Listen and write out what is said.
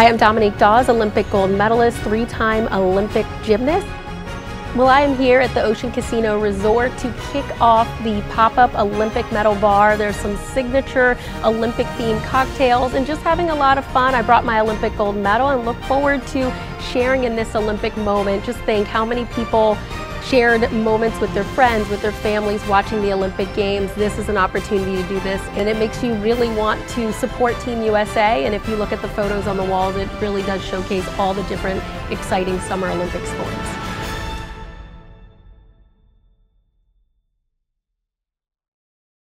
Hi, I'm Dominique Dawes, Olympic gold medalist, three-time Olympic gymnast. Well, I am here at the Ocean Casino Resort to kick off the pop-up Olympic medal bar. There's some signature Olympic themed cocktails and just having a lot of fun. I brought my Olympic gold medal and look forward to sharing in this Olympic moment. Just think how many people shared moments with their friends, with their families watching the Olympic Games. This is an opportunity to do this and it makes you really want to support Team USA and if you look at the photos on the walls it really does showcase all the different exciting Summer Olympic sports.